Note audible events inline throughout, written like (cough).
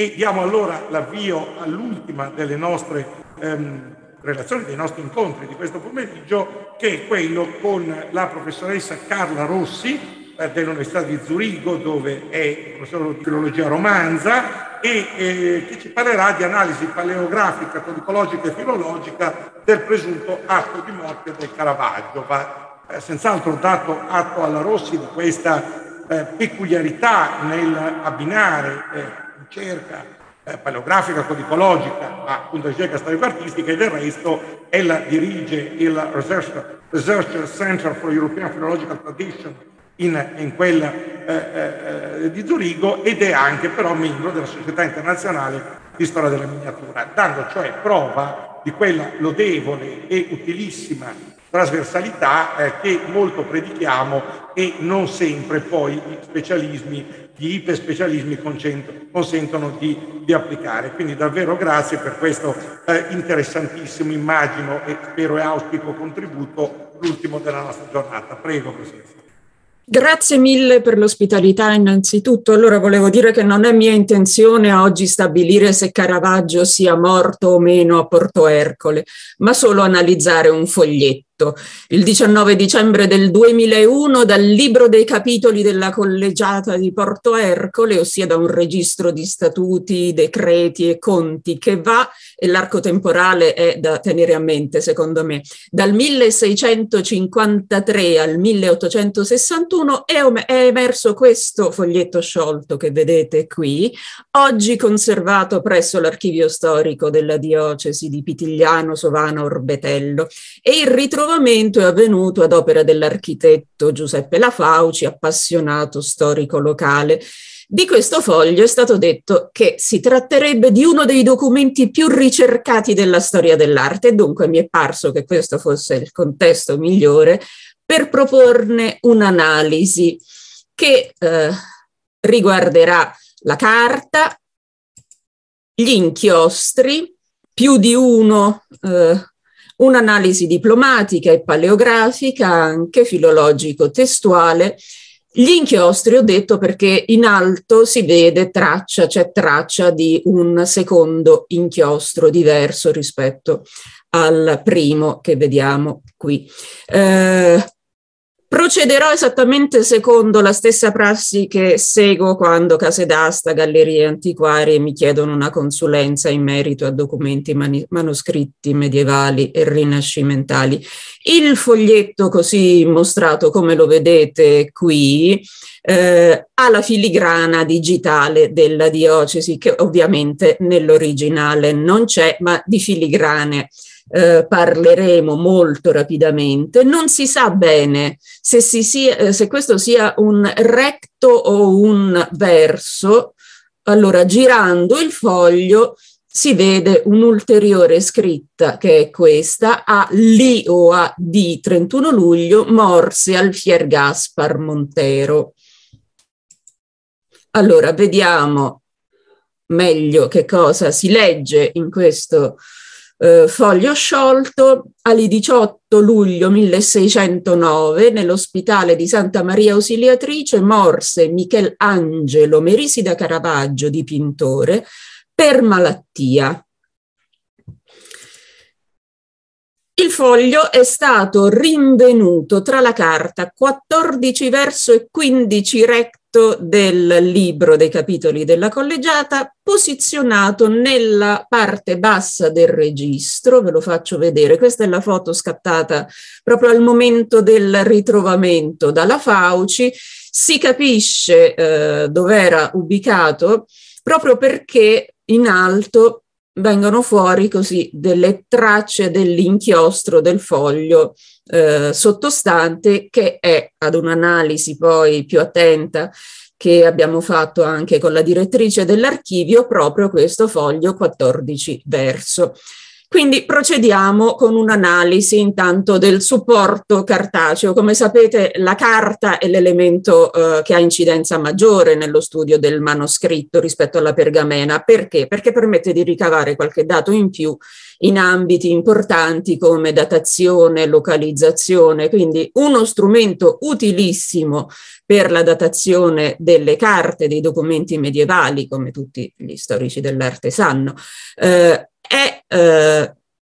E diamo allora l'avvio all'ultima delle nostre ehm, relazioni, dei nostri incontri di questo pomeriggio, che è quello con la professoressa Carla Rossi eh, dell'Università di Zurigo, dove è professore di filologia romanza e eh, che ci parlerà di analisi paleografica, codicologica e filologica del presunto atto di morte del Caravaggio. Va eh, senz'altro dato atto alla Rossi di questa eh, peculiarità nel abbinare eh, ricerca eh, paleografica, codicologica, ma appunto ricerca storico-artistica e del resto ella dirige il Research, Research Center for European Philological Tradition in, in quella eh, eh, di Zurigo ed è anche però membro della Società Internazionale di Storia della Miniatura, dando cioè prova di quella lodevole e utilissima trasversalità eh, che molto predichiamo e non sempre poi gli specialismi, gli iperspecialismi consentono di, di, applicare. Quindi davvero grazie per questo eh, interessantissimo, immagino e spero e auspico contributo, l'ultimo della nostra giornata. Prego, Presidente. Grazie mille per l'ospitalità innanzitutto. Allora volevo dire che non è mia intenzione oggi stabilire se Caravaggio sia morto o meno a Porto Ercole, ma solo analizzare un foglietto il 19 dicembre del 2001 dal libro dei capitoli della collegiata di Porto Ercole, ossia da un registro di statuti, decreti e conti che va, e l'arco temporale è da tenere a mente secondo me, dal 1653 al 1861 è, è emerso questo foglietto sciolto che vedete qui, oggi conservato presso l'archivio storico della diocesi di Pitigliano, Sovano, Orbetello. E il ritrovato ritrovamento è avvenuto ad opera dell'architetto Giuseppe Lafauci, appassionato storico locale. Di questo foglio è stato detto che si tratterebbe di uno dei documenti più ricercati della storia dell'arte dunque mi è parso che questo fosse il contesto migliore per proporne un'analisi che eh, riguarderà la carta, gli inchiostri, più di uno eh, un'analisi diplomatica e paleografica, anche filologico-testuale. Gli inchiostri ho detto perché in alto si vede traccia, c'è traccia di un secondo inchiostro diverso rispetto al primo che vediamo qui. Eh, Procederò esattamente secondo la stessa prassi che seguo quando case d'asta, gallerie antiquarie mi chiedono una consulenza in merito a documenti mani- manoscritti medievali e rinascimentali. Il foglietto così mostrato come lo vedete qui eh, ha la filigrana digitale della diocesi che ovviamente nell'originale non c'è, ma di filigrane eh, parleremo molto rapidamente. Non si sa bene se, si sia, eh, se questo sia un recto o un verso. Allora, girando il foglio si vede un'ulteriore scritta che è questa, a Li o a di 31 luglio, morse al Fier Gaspar Montero. Allora, vediamo meglio che cosa si legge in questo eh, foglio sciolto al 18 luglio 1609 nell'ospitale di Santa Maria Ausiliatrice morse Michelangelo Merisida Caravaggio, dipintore, per malattia. Il foglio è stato rinvenuto tra la carta 14 verso e 15 recto del libro dei capitoli della collegiata, posizionato nella parte bassa del registro, ve lo faccio vedere, questa è la foto scattata proprio al momento del ritrovamento dalla Fauci, si capisce eh, dove era ubicato proprio perché in alto vengono fuori così delle tracce dell'inchiostro del foglio eh, sottostante che è ad un'analisi poi più attenta che abbiamo fatto anche con la direttrice dell'archivio proprio questo foglio 14 verso. Quindi procediamo con un'analisi intanto del supporto cartaceo. Come sapete la carta è l'elemento eh, che ha incidenza maggiore nello studio del manoscritto rispetto alla pergamena. Perché? Perché permette di ricavare qualche dato in più in ambiti importanti come datazione, localizzazione, quindi uno strumento utilissimo per la datazione delle carte, dei documenti medievali, come tutti gli storici dell'arte sanno. Eh, è eh,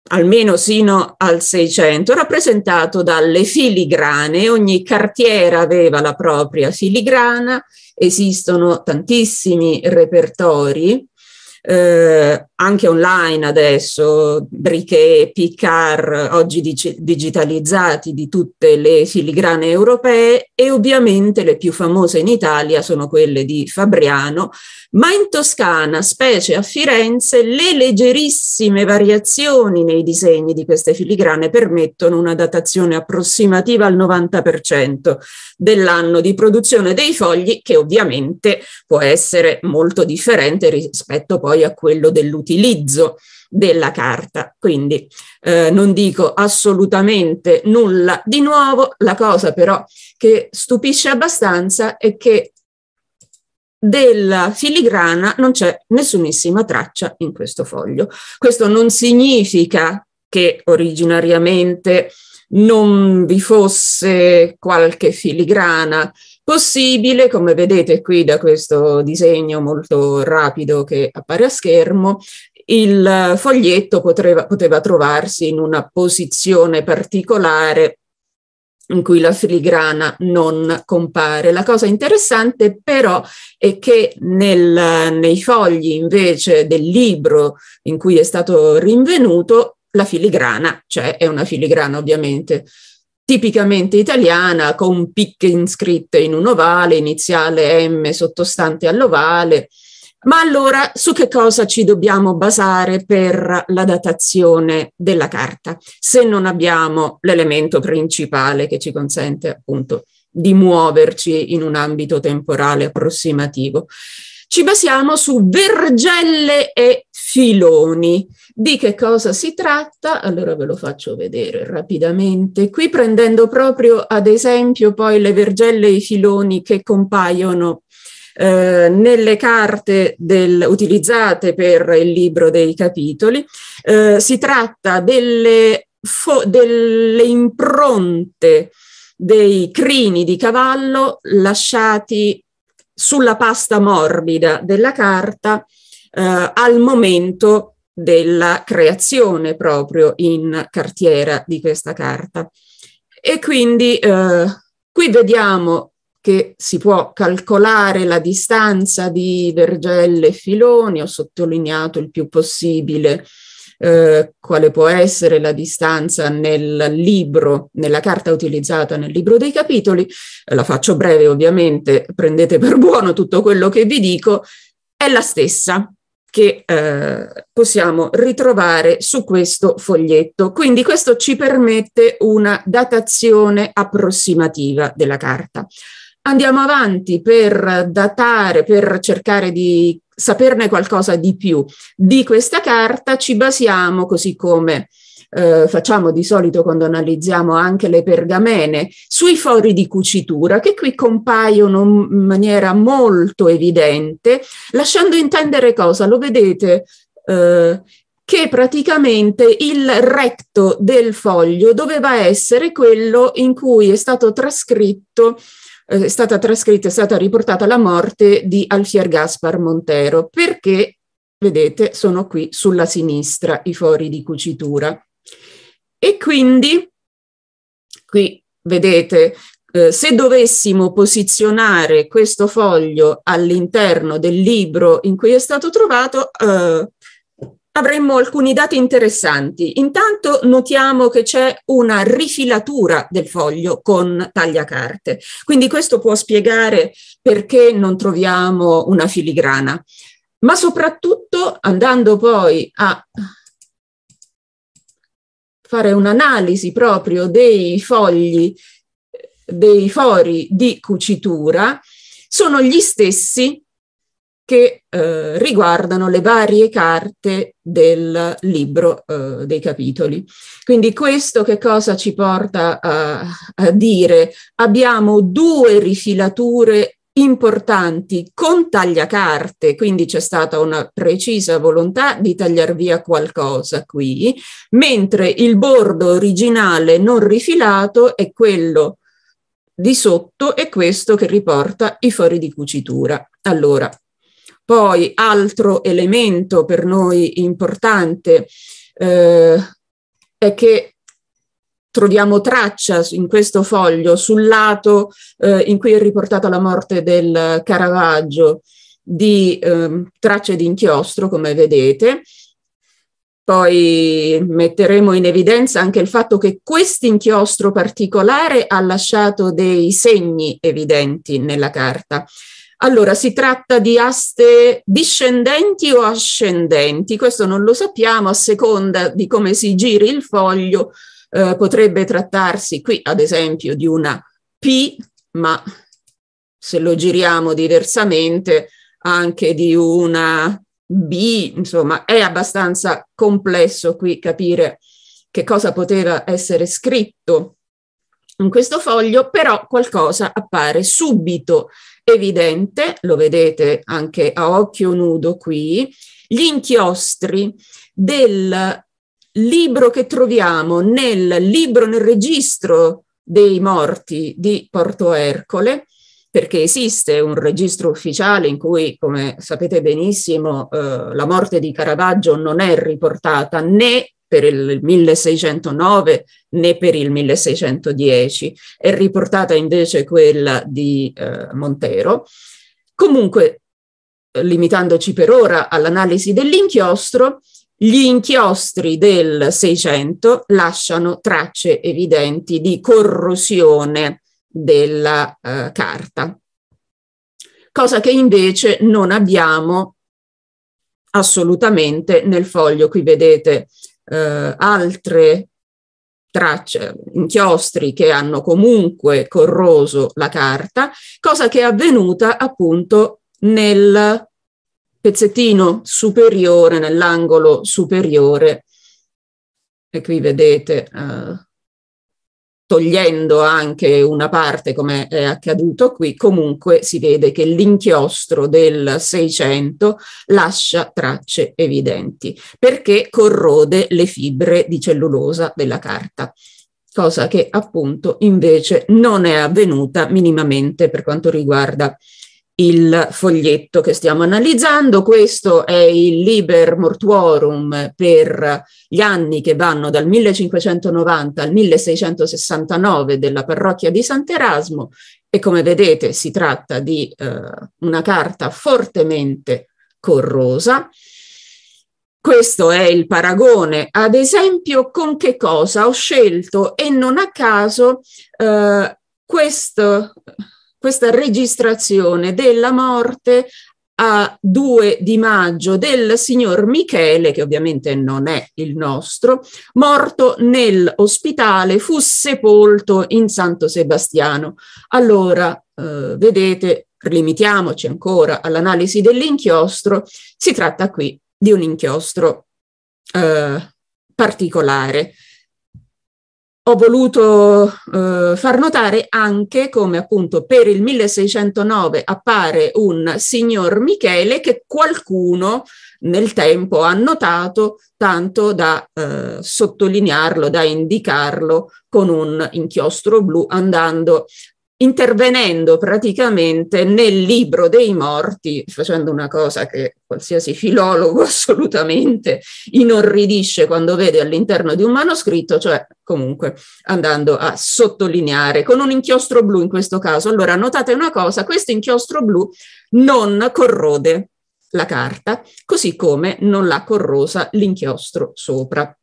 almeno sino al 600, rappresentato dalle filigrane. Ogni cartiera aveva la propria filigrana, esistono tantissimi repertori eh, anche online adesso, Briquet, Picard, oggi dig- digitalizzati di tutte le filigrane europee e ovviamente le più famose in Italia sono quelle di Fabriano, ma in Toscana, specie a Firenze, le leggerissime variazioni nei disegni di queste filigrane permettono una datazione approssimativa al 90% dell'anno di produzione dei fogli, che ovviamente può essere molto differente rispetto poi a quello dell'utilizzo della carta. Quindi eh, non dico assolutamente nulla di nuovo, la cosa però che stupisce abbastanza è che della filigrana non c'è nessunissima traccia in questo foglio. Questo non significa che originariamente non vi fosse qualche filigrana possibile, come vedete qui da questo disegno molto rapido che appare a schermo, il foglietto poteva, poteva trovarsi in una posizione particolare in cui la filigrana non compare. La cosa interessante però è che nel, nei fogli invece del libro in cui è stato rinvenuto la filigrana, cioè è una filigrana ovviamente tipicamente italiana, con picche inscritte in un ovale, iniziale M sottostante all'ovale. Ma allora su che cosa ci dobbiamo basare per la datazione della carta? Se non abbiamo l'elemento principale che ci consente appunto di muoverci in un ambito temporale approssimativo. Ci basiamo su vergelle e filoni. Di che cosa si tratta? Allora ve lo faccio vedere rapidamente. Qui prendendo proprio ad esempio poi le vergelle e i filoni che compaiono eh, nelle carte del, utilizzate per il libro dei capitoli. Eh, si tratta delle, fo, delle impronte dei crini di cavallo lasciati sulla pasta morbida della carta eh, al momento della creazione proprio in cartiera di questa carta. E quindi eh, qui vediamo che si può calcolare la distanza di vergelle e filoni, ho sottolineato il più possibile eh, quale può essere la distanza nel libro, nella carta utilizzata nel libro dei capitoli. La faccio breve ovviamente, prendete per buono tutto quello che vi dico, è la stessa che eh, possiamo ritrovare su questo foglietto. Quindi questo ci permette una datazione approssimativa della carta. Andiamo avanti per datare, per cercare di saperne qualcosa di più di questa carta, ci basiamo, così come eh, facciamo di solito quando analizziamo anche le pergamene, sui fori di cucitura che qui compaiono in maniera molto evidente, lasciando intendere cosa? Lo vedete? Eh, che praticamente il recto del foglio doveva essere quello in cui è stato trascritto eh, è stata trascritta, è stata riportata la morte di Alfier Gaspar Montero, perché, vedete, sono qui sulla sinistra i fori di cucitura. E quindi, qui vedete, eh, se dovessimo posizionare questo foglio all'interno del libro in cui è stato trovato, eh, avremmo alcuni dati interessanti. Intanto notiamo che c'è una rifilatura del foglio con tagliacarte, quindi questo può spiegare perché non troviamo una filigrana. Ma soprattutto andando poi a fare un'analisi proprio dei fogli, dei fori di cucitura, sono gli stessi che eh, riguardano le varie carte del libro eh, dei capitoli. Quindi questo che cosa ci porta a, a dire? Abbiamo due rifilature importanti con tagliacarte, quindi c'è stata una precisa volontà di tagliare via qualcosa qui, mentre il bordo originale non rifilato è quello di sotto e questo che riporta i fori di cucitura. Allora, poi altro elemento per noi importante eh, è che troviamo traccia in questo foglio sul lato eh, in cui è riportata la morte del Caravaggio di eh, tracce di inchiostro, come vedete. Poi metteremo in evidenza anche il fatto che questo inchiostro particolare ha lasciato dei segni evidenti nella carta. Allora, si tratta di aste discendenti o ascendenti? Questo non lo sappiamo a seconda di come si giri il foglio. Eh, potrebbe trattarsi qui, ad esempio, di una P, ma se lo giriamo diversamente, anche di una B, insomma, è abbastanza complesso qui capire che cosa poteva essere scritto in questo foglio, però qualcosa appare subito evidente, lo vedete anche a occhio nudo qui, gli inchiostri del libro che troviamo nel libro, nel registro dei morti di Porto Ercole, perché esiste un registro ufficiale in cui, come sapete benissimo, eh, la morte di Caravaggio non è riportata né per il 1609 né per il 1610, è riportata invece quella di eh, Montero. Comunque, limitandoci per ora all'analisi dell'inchiostro, gli inchiostri del 600 lasciano tracce evidenti di corrosione della eh, carta, cosa che invece non abbiamo assolutamente nel foglio. Qui vedete eh, altre tracce, inchiostri che hanno comunque corroso la carta, cosa che è avvenuta appunto nel pezzettino superiore, nell'angolo superiore. E qui vedete eh, togliendo anche una parte come è accaduto qui, comunque si vede che l'inchiostro del 600 lascia tracce evidenti perché corrode le fibre di cellulosa della carta cosa che appunto invece non è avvenuta minimamente per quanto riguarda il foglietto che stiamo analizzando. Questo è il Liber Mortuorum per gli anni che vanno dal 1590 al 1669 della parrocchia di Sant'Erasmo e come vedete si tratta di eh, una carta fortemente corrosa. Questo è il paragone, ad esempio, con che cosa ho scelto e non a caso eh, questo questa registrazione della morte a 2 di maggio del signor Michele, che ovviamente non è il nostro, morto nell'ospitale, fu sepolto in Santo Sebastiano. Allora, eh, vedete, limitiamoci ancora all'analisi dell'inchiostro, si tratta qui di un inchiostro eh, particolare ho voluto eh, far notare anche come appunto per il 1609 appare un signor Michele che qualcuno nel tempo ha notato tanto da eh, sottolinearlo, da indicarlo con un inchiostro blu andando intervenendo praticamente nel libro dei morti, facendo una cosa che qualsiasi filologo (laughs) assolutamente inorridisce quando vede all'interno di un manoscritto, cioè comunque andando a sottolineare con un inchiostro blu in questo caso. Allora notate una cosa, questo inchiostro blu non corrode la carta, così come non l'ha corrosa l'inchiostro sopra.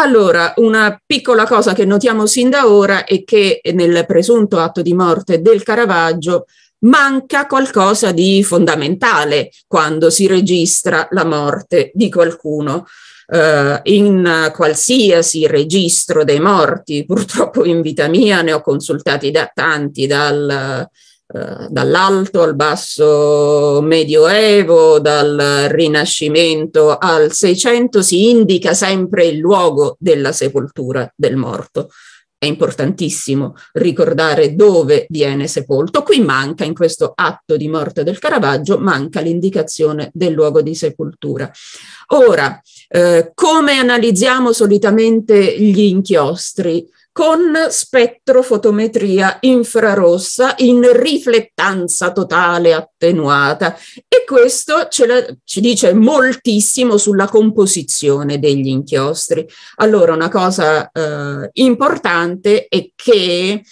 Allora, una piccola cosa che notiamo sin da ora è che nel presunto atto di morte del Caravaggio manca qualcosa di fondamentale quando si registra la morte di qualcuno. Uh, in qualsiasi registro dei morti, purtroppo in vita mia ne ho consultati da tanti, dal dall'alto al basso medioevo, dal Rinascimento al Seicento, si indica sempre il luogo della sepoltura del morto. È importantissimo ricordare dove viene sepolto. Qui manca, in questo atto di morte del Caravaggio, manca l'indicazione del luogo di sepoltura. Ora, eh, come analizziamo solitamente gli inchiostri? Con spettrofotometria infrarossa in riflettanza totale attenuata e questo la, ci dice moltissimo sulla composizione degli inchiostri. Allora una cosa eh, importante è che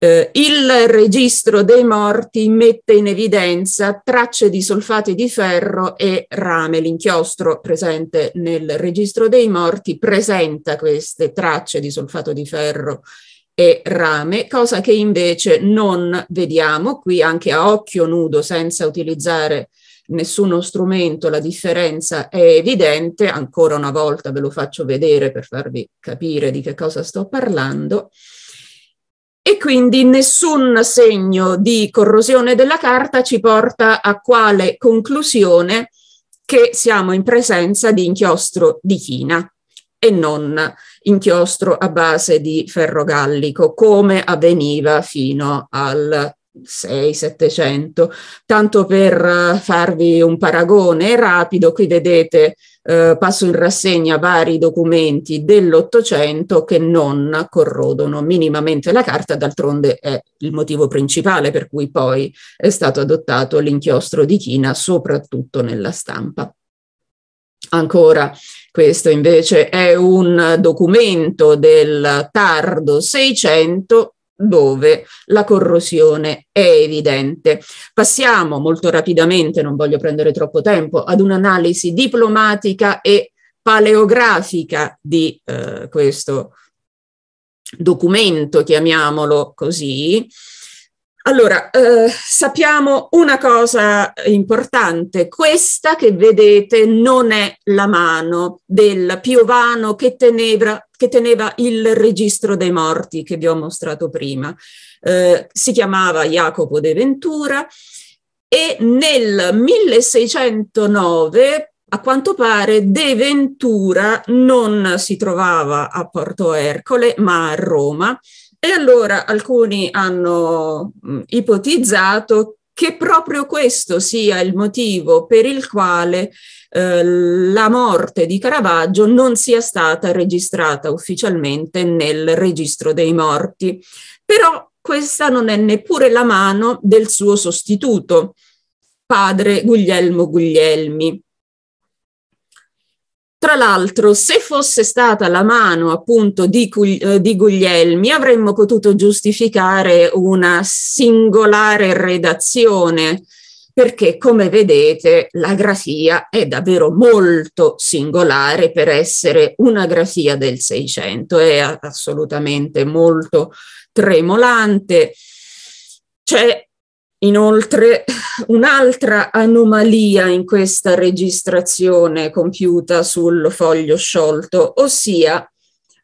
eh, il registro dei morti mette in evidenza tracce di solfati di ferro e rame. L'inchiostro presente nel registro dei morti presenta queste tracce di solfato di ferro e rame, cosa che invece non vediamo. Qui anche a occhio nudo senza utilizzare nessuno strumento, la differenza è evidente, ancora una volta ve lo faccio vedere per farvi capire di che cosa sto parlando e quindi nessun segno di corrosione della carta ci porta a quale conclusione che siamo in presenza di inchiostro di china e non inchiostro a base di ferro gallico come avveniva fino al 6-700. Tanto per farvi un paragone rapido, qui vedete eh, passo in rassegna vari documenti dell'Ottocento che non corrodono minimamente la carta, d'altronde è il motivo principale per cui poi è stato adottato l'inchiostro di china, soprattutto nella stampa. Ancora, questo invece è un documento del tardo 600 dove la corrosione è evidente. Passiamo molto rapidamente, non voglio prendere troppo tempo, ad un'analisi diplomatica e paleografica di eh, questo documento, chiamiamolo così, allora, eh, sappiamo una cosa importante, questa che vedete non è la mano del piovano che teneva, che teneva il registro dei morti che vi ho mostrato prima. Eh, si chiamava Jacopo de Ventura e nel 1609 a quanto pare De Ventura non si trovava a Porto Ercole ma a Roma e allora alcuni hanno mh, ipotizzato che proprio questo sia il motivo per il quale eh, la morte di Caravaggio non sia stata registrata ufficialmente nel registro dei morti. Però questa non è neppure la mano del suo sostituto, padre Guglielmo Guglielmi, tra l'altro, se fosse stata la mano appunto di, eh, di, Guglielmi, avremmo potuto giustificare una singolare redazione, perché come vedete la grafia è davvero molto singolare per essere una grafia del Seicento, è assolutamente molto tremolante. C'è Inoltre, un'altra anomalia in questa registrazione compiuta sul foglio sciolto, ossia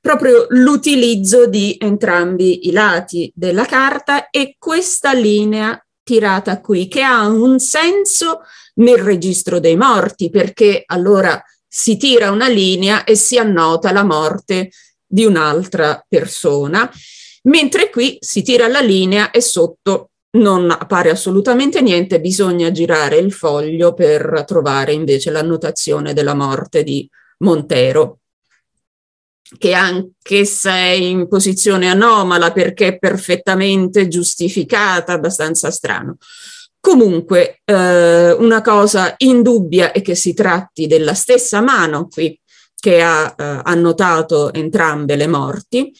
proprio l'utilizzo di entrambi i lati della carta e questa linea tirata qui, che ha un senso nel registro dei morti, perché allora si tira una linea e si annota la morte di un'altra persona, mentre qui si tira la linea e sotto non appare assolutamente niente, bisogna girare il foglio per trovare invece l'annotazione della morte di Montero, che anche se è in posizione anomala perché è perfettamente giustificata, abbastanza strano. Comunque, eh, una cosa indubbia è che si tratti della stessa mano qui che ha eh, annotato entrambe le morti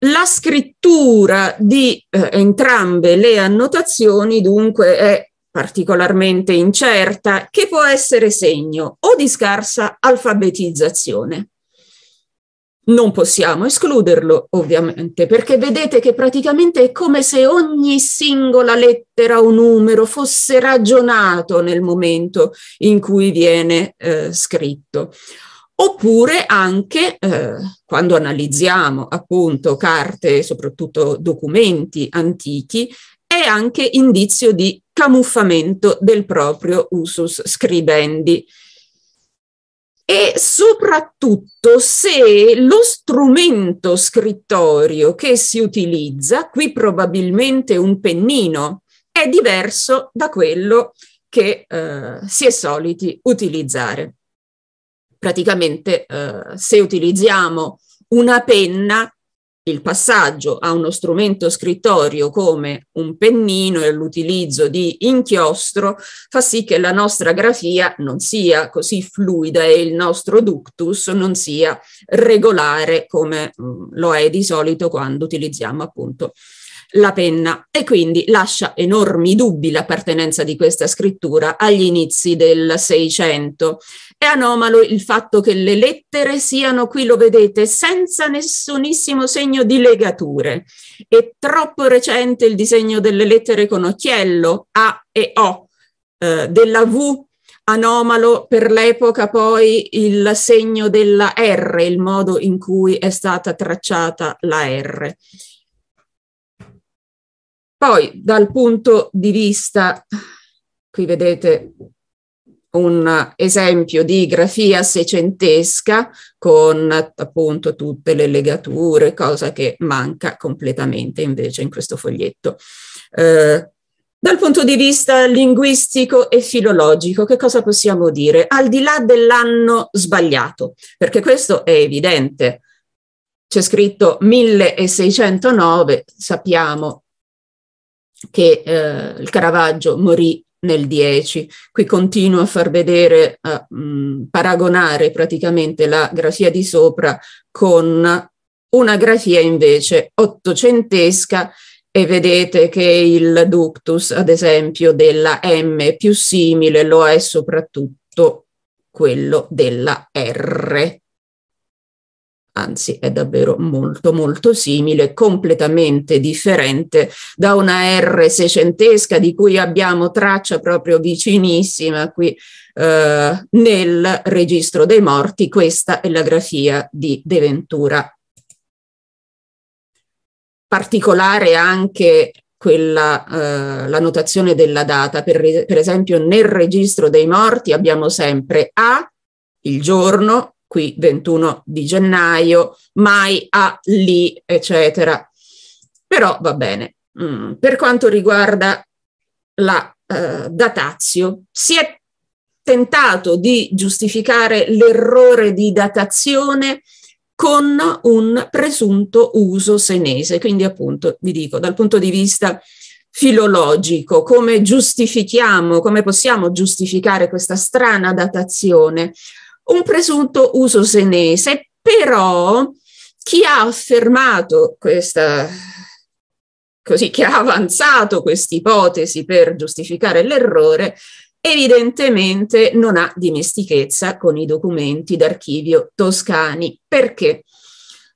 la scrittura di eh, entrambe le annotazioni dunque è particolarmente incerta, che può essere segno o di scarsa alfabetizzazione. Non possiamo escluderlo, ovviamente, perché vedete che praticamente è come se ogni singola lettera o numero fosse ragionato nel momento in cui viene eh, scritto oppure anche eh, quando analizziamo appunto carte, soprattutto documenti antichi, è anche indizio di camuffamento del proprio usus scribendi. E soprattutto se lo strumento scrittorio che si utilizza, qui probabilmente un pennino, è diverso da quello che eh, si è soliti utilizzare praticamente eh, se utilizziamo una penna, il passaggio a uno strumento scrittorio come un pennino e l'utilizzo di inchiostro fa sì che la nostra grafia non sia così fluida e il nostro ductus non sia regolare come mm, lo è di solito quando utilizziamo appunto la penna e quindi lascia enormi dubbi l'appartenenza di questa scrittura agli inizi del Seicento. È anomalo il fatto che le lettere siano qui, lo vedete, senza nessunissimo segno di legature. È troppo recente il disegno delle lettere con occhiello A e O, eh, della V anomalo per l'epoca poi il segno della R, il modo in cui è stata tracciata la R. Poi dal punto di vista, qui vedete un esempio di grafia seicentesca con appunto tutte le legature, cosa che manca completamente invece in questo foglietto. Eh, dal punto di vista linguistico e filologico, che cosa possiamo dire? Al di là dell'anno sbagliato, perché questo è evidente. C'è scritto 1609, sappiamo che eh, il Caravaggio morì nel 10. Qui continuo a far vedere, a mh, paragonare praticamente la grafia di sopra con una grafia invece ottocentesca e vedete che il ductus, ad esempio, della M più simile lo è soprattutto quello della R anzi è davvero molto molto simile, completamente differente da una R seicentesca di cui abbiamo traccia proprio vicinissima qui eh, nel registro dei morti, questa è la grafia di De Ventura. Particolare anche quella, eh, la notazione della data, per, per esempio nel registro dei morti abbiamo sempre A, il giorno, qui 21 di gennaio, mai a lì, eccetera. Però va bene. Mm. Per quanto riguarda la eh, datazio, si è tentato di giustificare l'errore di datazione con un presunto uso senese. Quindi appunto, vi dico, dal punto di vista filologico, come giustifichiamo, come possiamo giustificare questa strana datazione? Un presunto uso senese, però chi ha affermato questa, così, chi ha avanzato questa ipotesi per giustificare l'errore, evidentemente non ha dimestichezza con i documenti d'archivio toscani. Perché?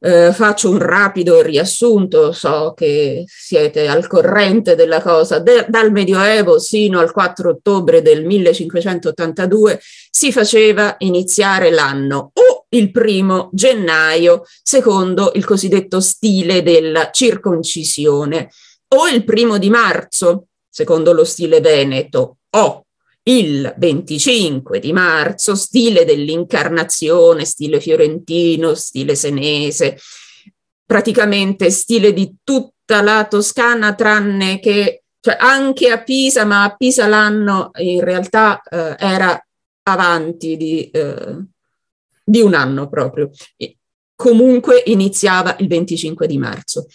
Eh, faccio un rapido riassunto, so che siete al corrente della cosa. De- dal Medioevo sino al 4 ottobre del 1582 si faceva iniziare l'anno o il primo gennaio, secondo il cosiddetto stile della circoncisione, o il primo di marzo, secondo lo stile veneto, o il 25 di marzo, stile dell'incarnazione, stile fiorentino, stile senese, praticamente stile di tutta la Toscana tranne che, cioè anche a Pisa, ma a Pisa l'anno in realtà eh, era avanti di, eh, di un anno proprio. E comunque iniziava il 25 di marzo.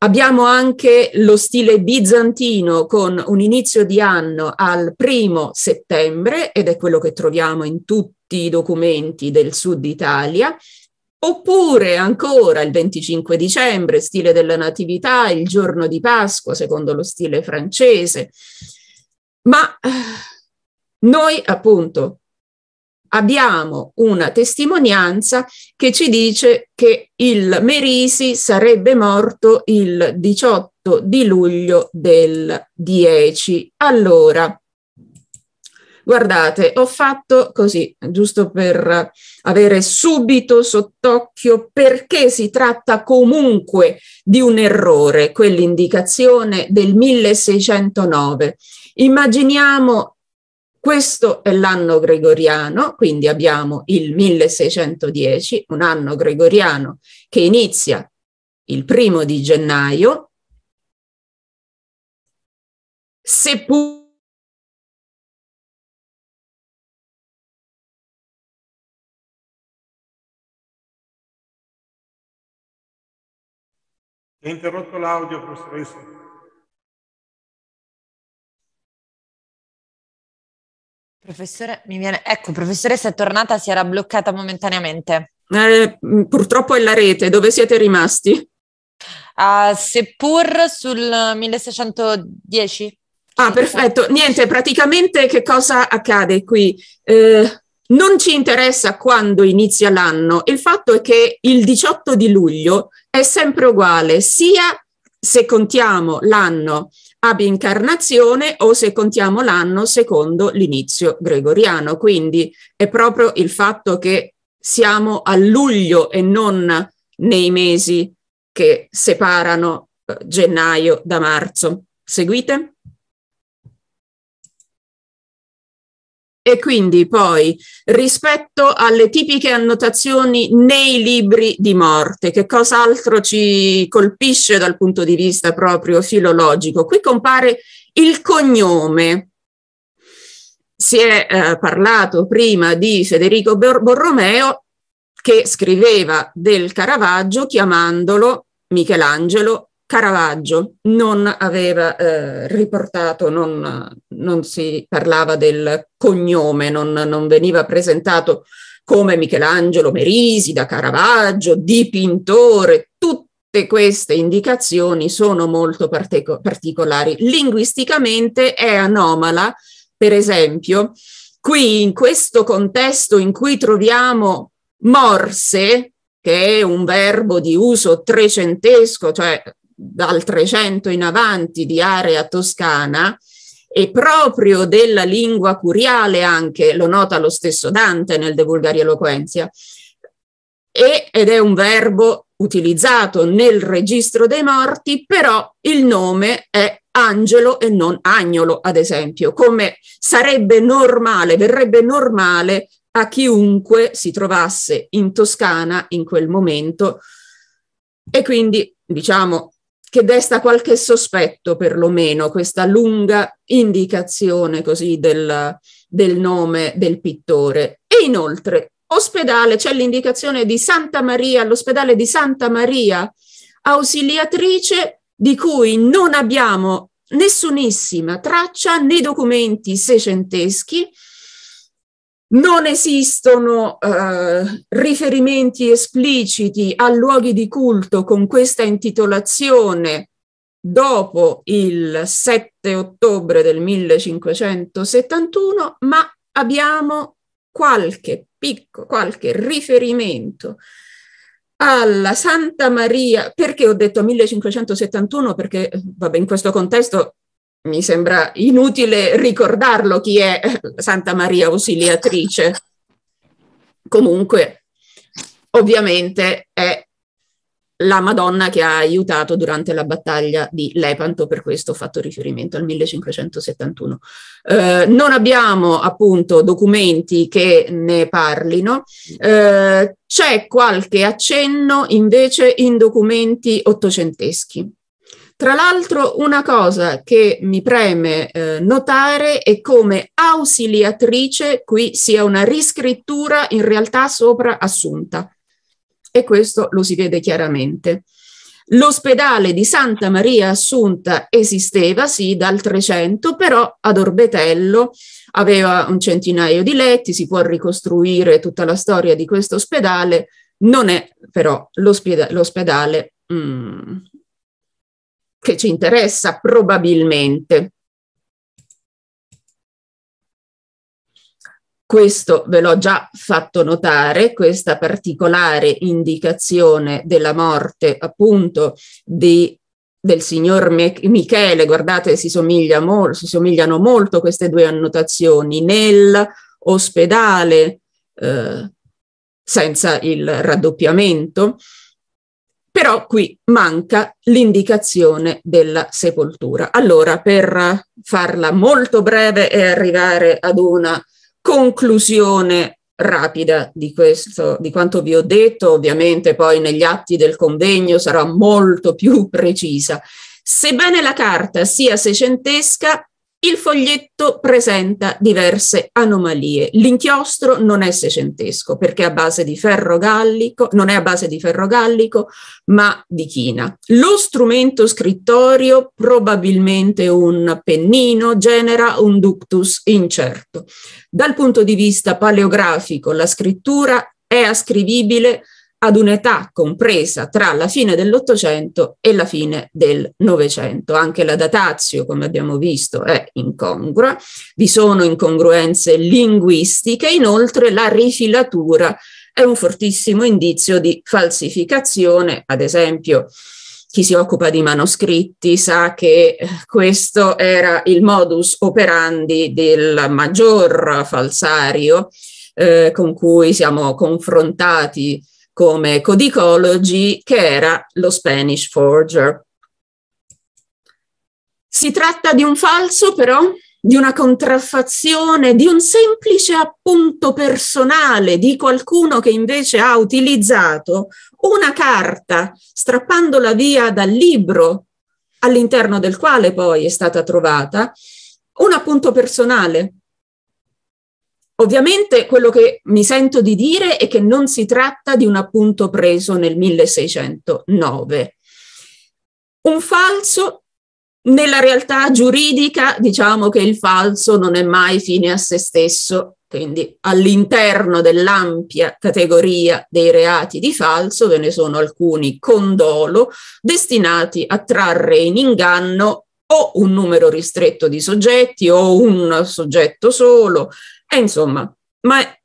Abbiamo anche lo stile bizantino con un inizio di anno al primo settembre ed è quello che troviamo in tutti i documenti del sud Italia, oppure ancora il 25 dicembre, stile della Natività, il giorno di Pasqua secondo lo stile francese. Ma eh, noi appunto abbiamo una testimonianza che ci dice che il Merisi sarebbe morto il 18 di luglio del 10. Allora, Guardate, ho fatto così, giusto per avere subito sott'occhio perché si tratta comunque di un errore, quell'indicazione del 1609. Immaginiamo questo è l'anno gregoriano, quindi abbiamo il 1610, un anno gregoriano che inizia il primo di gennaio, seppur È interrotto l'audio, professoressa. Professore, mi viene... Ecco, professoressa è tornata, si era bloccata momentaneamente. Eh, purtroppo è la rete, dove siete rimasti? Uh, seppur sul 1610. Ah, perfetto. Niente, praticamente che cosa accade qui? Eh, non ci interessa quando inizia l'anno, il fatto è che il 18 di luglio è sempre uguale, sia se contiamo l'anno ab incarnazione o se contiamo l'anno secondo l'inizio gregoriano. Quindi è proprio il fatto che siamo a luglio e non nei mesi che separano eh, gennaio da marzo. Seguite? E quindi poi rispetto alle tipiche annotazioni nei libri di morte, che cos'altro ci colpisce dal punto di vista proprio filologico? Qui compare il cognome. Si è eh, parlato prima di Federico Borromeo che scriveva del Caravaggio chiamandolo Michelangelo Caravaggio non aveva eh, riportato, non, non, si parlava del cognome, non, non, veniva presentato come Michelangelo Merisi da Caravaggio, dipintore, tutte queste indicazioni sono molto partico- particolari. Linguisticamente è anomala, per esempio, qui in questo contesto in cui troviamo morse, che è un verbo di uso trecentesco, cioè dal 300 in avanti di area toscana e proprio della lingua curiale anche, lo nota lo stesso Dante nel De Vulgari Eloquenzia, e, ed è un verbo utilizzato nel registro dei morti, però il nome è angelo e non agnolo, ad esempio, come sarebbe normale, verrebbe normale a chiunque si trovasse in Toscana in quel momento. E quindi, diciamo, che desta qualche sospetto perlomeno questa lunga indicazione così del, del nome del pittore. E inoltre, ospedale, c'è l'indicazione di Santa Maria, l'ospedale di Santa Maria, ausiliatrice di cui non abbiamo nessunissima traccia nei documenti seicenteschi, non esistono eh, riferimenti espliciti a luoghi di culto con questa intitolazione dopo il 7 ottobre del 1571, ma abbiamo qualche picco, qualche riferimento alla Santa Maria, perché ho detto 1571? Perché vabbè, in questo contesto mi sembra inutile ricordarlo chi è Santa Maria Ausiliatrice. Comunque, ovviamente è la Madonna che ha aiutato durante la battaglia di Lepanto, per questo ho fatto riferimento al 1571. Eh, non abbiamo appunto documenti che ne parlino, eh, c'è qualche accenno invece in documenti ottocenteschi. Tra l'altro una cosa che mi preme eh, notare è come ausiliatrice qui sia una riscrittura in realtà sopra assunta e questo lo si vede chiaramente. L'ospedale di Santa Maria Assunta esisteva sì dal 300, però ad Orbetello aveva un centinaio di letti, si può ricostruire tutta la storia di questo ospedale, non è però l'ospedale, l'ospedale mm, che ci interessa probabilmente. Questo ve l'ho già fatto notare, questa particolare indicazione della morte appunto di del signor Michele, guardate, si, somiglia mo- si somigliano molto queste due annotazioni, nell'ospedale eh, senza il raddoppiamento, però qui manca l'indicazione della sepoltura. Allora, per farla molto breve e arrivare ad una conclusione rapida di questo, di quanto vi ho detto, ovviamente poi negli atti del convegno sarà molto più precisa. Sebbene la carta sia seicentesca, il foglietto presenta diverse anomalie. L'inchiostro non è seicentesco perché è a base di ferro gallico, non è a base di ferro gallico, ma di china. Lo strumento scrittorio, probabilmente un pennino, genera un ductus incerto. Dal punto di vista paleografico, la scrittura è ascrivibile ad un'età compresa tra la fine dell'Ottocento e la fine del Novecento. Anche la datazio, come abbiamo visto, è incongrua, vi sono incongruenze linguistiche, inoltre la rifilatura è un fortissimo indizio di falsificazione, ad esempio chi si occupa di manoscritti sa che questo era il modus operandi del maggior falsario eh, con cui siamo confrontati come Codicology, che era lo Spanish Forger. Si tratta di un falso, però, di una contraffazione, di un semplice appunto personale di qualcuno che invece ha utilizzato una carta, strappandola via dal libro all'interno del quale poi è stata trovata, un appunto personale Ovviamente quello che mi sento di dire è che non si tratta di un appunto preso nel 1609. Un falso, nella realtà giuridica, diciamo che il falso non è mai fine a se stesso, quindi all'interno dell'ampia categoria dei reati di falso ve ne sono alcuni con dolo destinati a trarre in inganno o un numero ristretto di soggetti o un soggetto solo, e insomma, ma è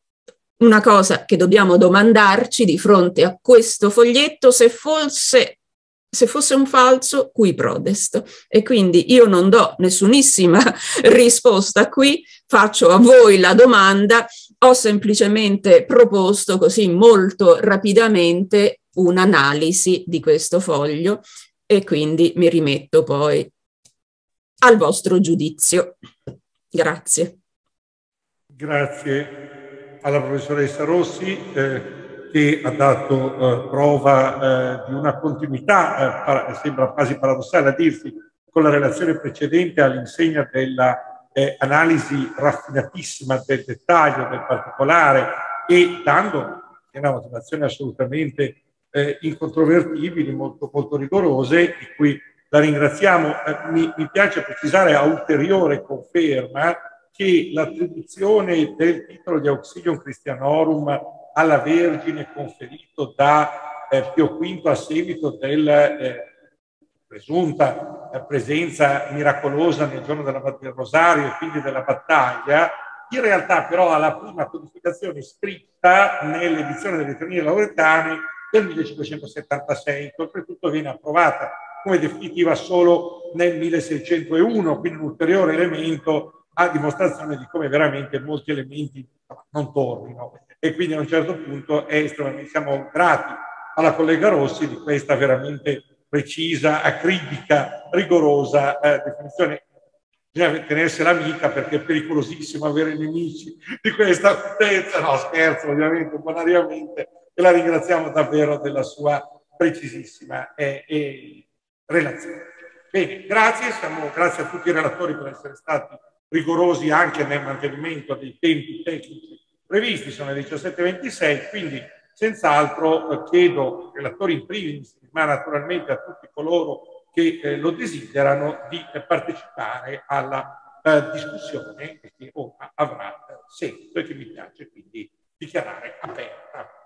una cosa che dobbiamo domandarci di fronte a questo foglietto se fosse, se fosse un falso, cui prodest. E quindi io non do nessunissima (laughs) risposta qui, faccio a voi la domanda, ho semplicemente proposto così molto rapidamente un'analisi di questo foglio e quindi mi rimetto poi al vostro giudizio. Grazie. Grazie alla professoressa Rossi eh, che ha dato eh, prova eh, di una continuità, para, sembra quasi paradossale a dirsi, con la relazione precedente all'insegna dell'analisi eh, raffinatissima del dettaglio, del particolare e dando una motivazione assolutamente eh, incontrovertibili, molto, molto rigorose, di cui la ringraziamo. Eh, mi, mi piace precisare a ulteriore conferma che l'attribuzione del titolo di Auxilium Christianorum alla Vergine conferito da eh, Pio V a seguito della eh, presunta eh, presenza miracolosa nel giorno della, del Rosario e quindi della battaglia, in realtà però ha la prima codificazione scritta nell'edizione delle Litanie Lauretane del 1576, che oltretutto viene approvata come definitiva solo nel 1601, quindi un ulteriore elemento a dimostrazione di come veramente molti elementi non tornino e quindi a un certo punto è estremamente, siamo grati alla collega Rossi di questa veramente precisa, acribica, rigorosa eh, definizione. Bisogna tenersela amica perché è pericolosissimo avere nemici di questa altezza. No, scherzo ovviamente, bonariamente, e la ringraziamo davvero della sua precisissima eh, eh, relazione. Bene, grazie, siamo, grazie a tutti i relatori per essere stati rigorosi anche nel mantenimento dei tempi tecnici previsti, sono le 17.26, quindi senz'altro eh, chiedo ai relatori in primis, ma naturalmente a tutti coloro che eh, lo desiderano, di eh, partecipare alla eh, discussione che ora avrà eh, seguito e che mi piace quindi dichiarare aperta.